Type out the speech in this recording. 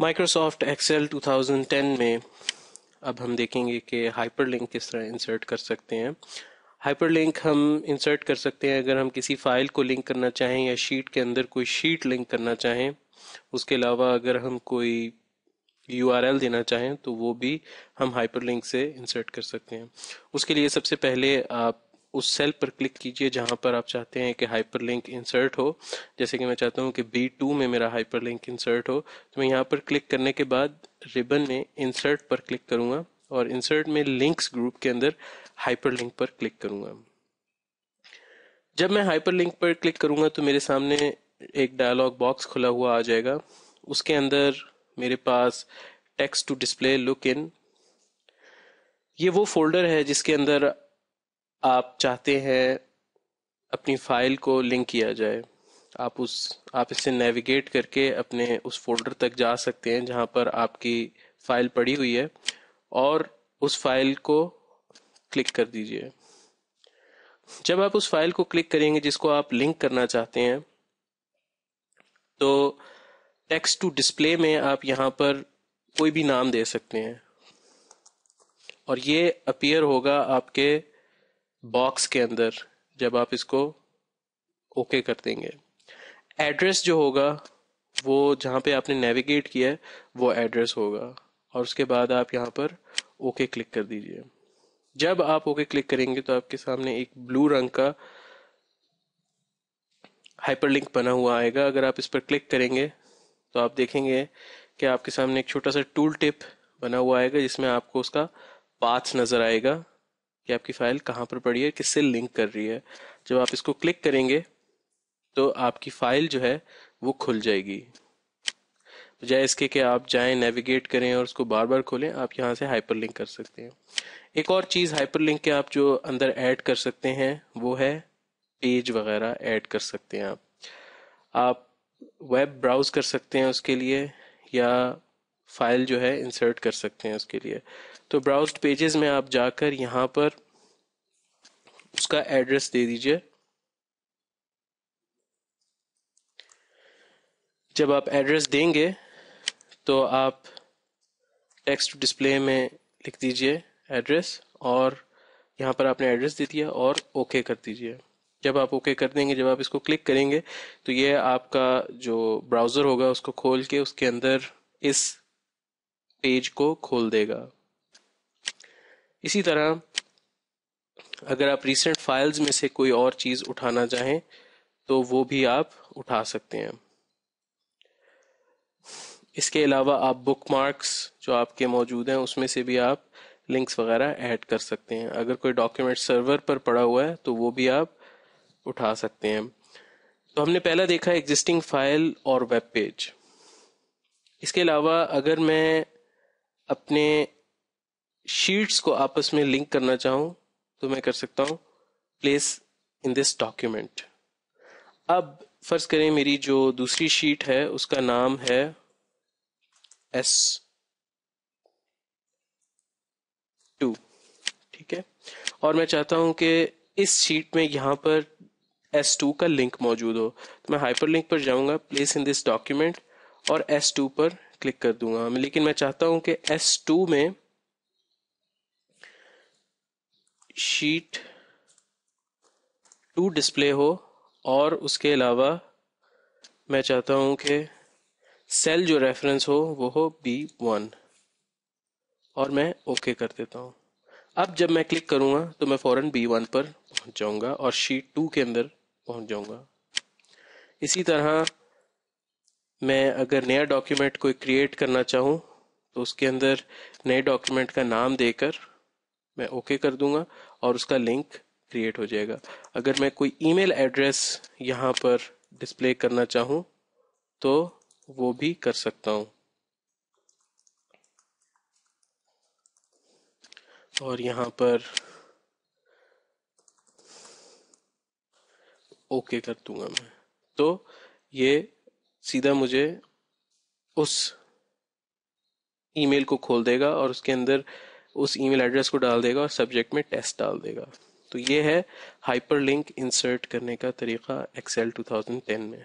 Microsoft Excel 2010 में अब हम देखेंगे कि हाइपरलिंक किस तरह इंसर्ट कर सकते हैं। हाइपरलिंक हम इंसर्ट कर सकते हैं अगर हम किसी फ़ाइल को लिंक करना चाहें या शीट के अंदर कोई शीट लिंक करना चाहें। उसके अलावा अगर हम कोई यूआरएल देना चाहें तो वो भी हम हाइपरलिंक से इंसर्ट कर सकते हैं। उसके लिए सबसे पहले आप उस सेल पर क्लिक कीजिए जहाँ पर आप चाहते हैं कि हाइपरलिंक इंसर्ट हो। जैसे कि मैं चाहता हूँ कि बी टू में मेरा हाइपरलिंक इंसर्ट हो। तो मैं यहाँ पर क्लिक करने के बाद रिबन में इंसर्ट पर क्लिक करूँगा और इंसर्ट में लिंक्स ग्रुप के अंदर हाइपरलिंक पर क्लिक करूँगा। जब मैं हाइपरलिंक पर क्लिक करूँगा तो मेरे सामने एक डायलॉग बॉक्स खुला हुआ आ जाएगा। उसके अंदर मेरे पास text to display look in ये वो फोल्डर है जिसके अंदर आप चाहते हैं अपनी फ़ाइल को लिंक किया जाए, आप उस, आप इससे नेविगेट करके अपने उस फोल्डर तक जा सकते हैं जहाँ पर आपकी फ़ाइल पड़ी हुई है, और उस फ़ाइल को क्लिक कर दीजिए। जब आप उस फ़ाइल को क्लिक करेंगे जिसको आप लिंक करना चाहते हैं तो टेक्स्ट टू डिस्प्ले में आप यहाँ पर कोई भी नाम दे सकते हैं, और ये अपीयर होगा आपके बॉक्स के अंदर जब आप इसको ओके okay कर देंगे। एड्रेस जो होगा, वो जहाँ पे आपने नेविगेट किया है, वो एड्रेस होगा। और उसके बाद आप यहाँ पर ओके okay क्लिक कर दीजिए। जब आप ओके okay क्लिक करेंगे तो आपके सामने एक ब्लू रंग का हाइपरलिंक बना हुआ आएगा। अगर आप इस पर क्लिक करेंगे तो आप देखेंगे कि आपके सामने एक छोटा सा टूल टिप बना हुआ आएगा, जिसमें आपको उसका पाथ नज़र आएगा। कि आपकी फ़ाइल कहाँ पर पड़ी है, किससे लिंक कर रही है। जब आप इसको क्लिक करेंगे तो आपकी फ़ाइल जो है, वो खुल जाएगी। बजाय इसके कि आप जाएँ नेविगेट करें और उसको बार बार खोलें, आप यहाँ से हाइपरलिंक कर सकते हैं। एक और चीज़ हाइपरलिंक के आप जो अंदर ऐड कर सकते हैं, वो है पेज वगैरह ऐड कर सकते हैं आप। आप वेब ब्राउज कर सकते हैं उसके लिए, या फ़ाइल जो है इंसर्ट कर सकते हैं उसके लिए। तो ब्राउज पेजेस में आप जाकर यहाँ पर उसका एड्रेस दे दीजिए। जब आप एड्रेस देंगे तो आप टेक्स्ट डिस्प्ले में लिख दीजिए एड्रेस और यहाँ पर आपने एड्रेस दे दिया और ओके कर दीजिए। जब आप ओके कर देंगे, जब आप इसको क्लिक करेंगे तो ये आपका जो ब्राउज़र होगा, उसको खोल के उसके अंदर इस पेज को खोल देगा। इसी तरह, अगर आप रिसेंट फाइल्स में से कोई और चीज़ उठाना चाहें तो वो भी आप उठा सकते हैं। इसके अलावा आप बुक मार्क्स जो आपके मौजूद हैं, उसमें से भी आप लिंक्स वगैरह ऐड कर सकते हैं। अगर कोई डॉक्यूमेंट सर्वर पर पड़ा हुआ है तो वो भी आप उठा सकते हैं। तो हमने पहला देखा एग्जिस्टिंग फ़ाइल और वेब पेज इसके अलावा अगर मैं अपने शीट्स को आपस में लिंक करना चाहूँ तो मैं कर सकता हूँ। प्लेस इन दिस डॉक्यूमेंट अब फ़र्ज़ करें मेरी जो दूसरी शीट है, उसका नाम है एस टू ठीक है? और मैं चाहता हूँ कि इस शीट में यहाँ पर एस टू का लिंक मौजूद हो। तो मैं हाइपर लिंक पर जाऊँगा प्लेस इन दिस डॉक्यूमेंट और एस टू पर क्लिक कर दूँगा। लेकिन मैं चाहता हूँ कि एस टू में शीट टू डिस्प्ले हो और उसके अलावा मैं चाहता हूँ कि सेल जो रेफरेंस हो, वो हो बी वन और मैं ओके कर देता हूँ। अब जब मैं क्लिक करूँगा तो मैं फ़ौरन बी वन पर पहुँच जाऊँगा और शीट टू के अंदर पहुँच जाऊँगा। इसी तरह मैं अगर नया डॉक्यूमेंट कोई क्रिएट करना चाहूँ तो उसके अंदर नए डॉक्यूमेंट का नाम देकर मैं ओके कर दूँगा और उसका लिंक क्रिएट हो जाएगा। अगर मैं कोई ईमेल एड्रेस यहाँ पर डिस्प्ले करना चाहूँ तो वो भी कर सकता हूँ। और यहाँ पर ओके कर दूँगा मैं। तो ये सीधा मुझे उस ईमेल को खोल देगा और उसके अंदर उस ईमेल एड्रेस को डाल देगा और सब्जेक्ट में टेस्ट डाल देगा। तो ये है हाइपरलिंक इंसर्ट करने का तरीका एक्सेल 2010 में।